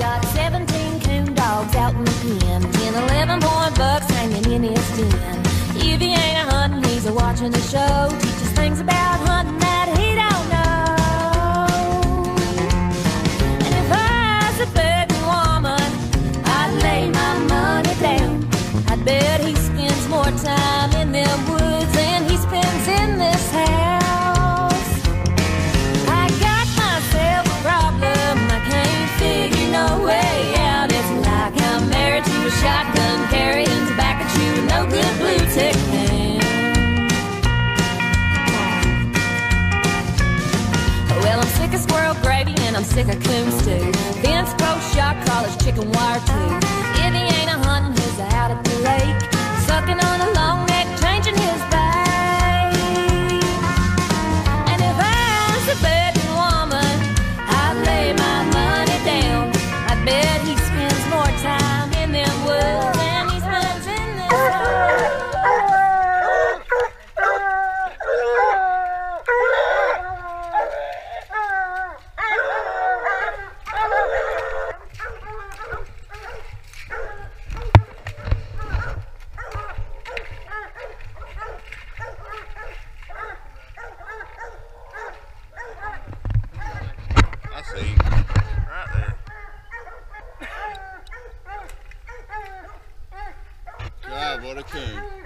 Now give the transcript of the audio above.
got 17 coon dogs out in the pen, 10 11 point bucks hanging in his den. If he ain't a hunting, he's a watching the show, teaches things about I'm sick, of Coomstoo. Vince Pro shot collars, chicken wire too. What a king.